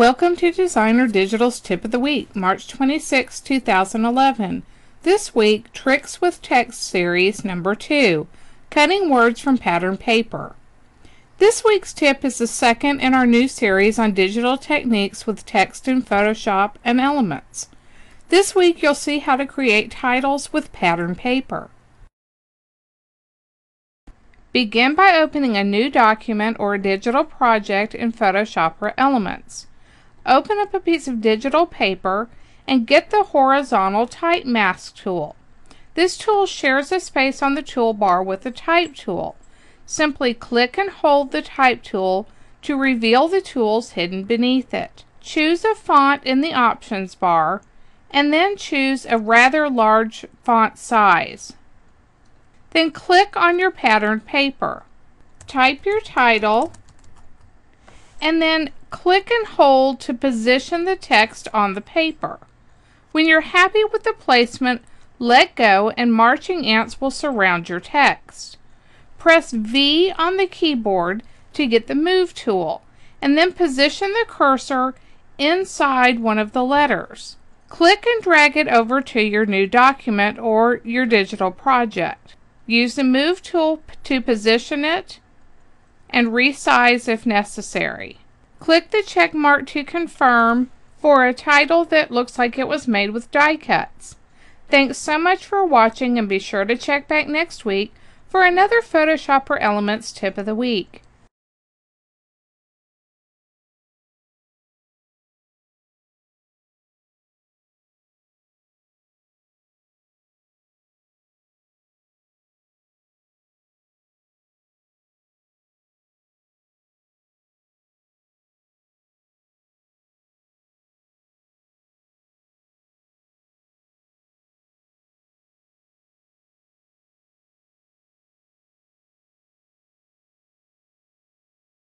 Welcome to Designer Digital's Tip of the Week, March 26, 2011. This week, Tricks with Text Series number 2, Cutting Words from Pattern Paper. This week's tip is the second in our new series on digital techniques with text in Photoshop and Elements. This week you'll see how to create titles with pattern paper. Begin by opening a new document or a digital project in Photoshop or Elements. Open up a piece of digital paper and get the horizontal type mask tool. This tool shares a space on the toolbar with the type tool. Simply click and hold the type tool to reveal the tools hidden beneath it. Choose a font in the options bar and then choose a rather large font size. Then click on your patterned paper. Type your title and then click and hold to position the text on the paper. When you're happy with the placement, let go and marching ants will surround your text. Press V on the keyboard to get the Move tool, and then position the cursor inside one of the letters. Click and drag it over to your new document or your digital project. Use the Move tool to position it and resize if necessary. Click the check mark to confirm for a title that looks like it was made with die cuts. Thanks so much for watching and be sure to check back next week for another Photoshop or Elements tip of the week.